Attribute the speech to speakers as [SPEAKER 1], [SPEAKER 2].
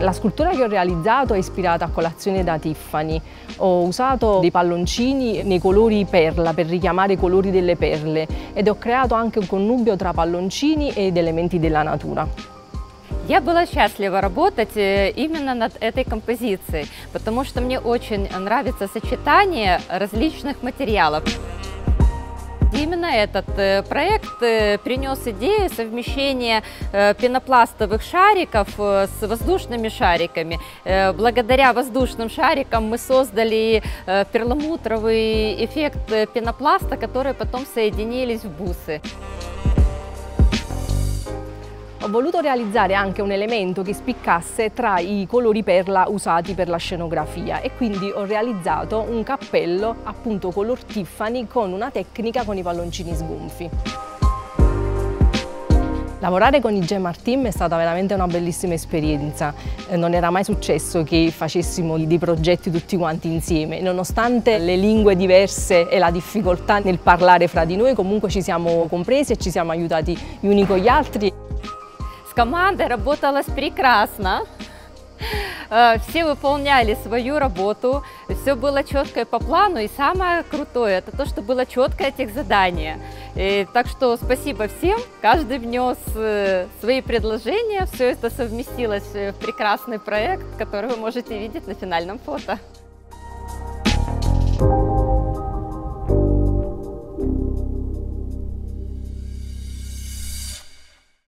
[SPEAKER 1] La scultura che ho realizzato è ispirata a colazione da Tiffany. Ho usato dei palloncini nei colori perla per richiamare i colori delle perle ed ho creato anche un connubio tra palloncini ed elementi della natura.
[SPEAKER 2] Я была счастлива работать э, именно над этой композицией, потому что мне очень нравится сочетание различных материалов. Именно этот э, проект э, принес идею совмещения э, пенопластовых шариков с воздушными шариками. Благодаря воздушным шарикам мы создали перламутровый эффект пенопласта, которые потом соединились в бусы.
[SPEAKER 1] Ho voluto realizzare anche un elemento che spiccasse tra i colori perla usati per la scenografia e quindi ho realizzato un cappello appunto color Tiffany con una tecnica con i palloncini sgonfi. Lavorare con i Gemar Team è stata veramente una bellissima esperienza, eh, non era mai successo che facessimo dei progetti tutti quanti insieme, nonostante le lingue diverse e la difficoltà nel parlare fra di noi comunque ci siamo compresi e ci siamo aiutati gli uni con gli altri.
[SPEAKER 2] Команда работалась прекрасно. Э, все выполняли свою работу, все было четко по плану, и самое крутое, это то, что было четкое техзадание. И, так что спасибо всем, каждый внес э, свои предложения, все это совместилось в прекрасный проект, который вы можете видеть на финальном фото.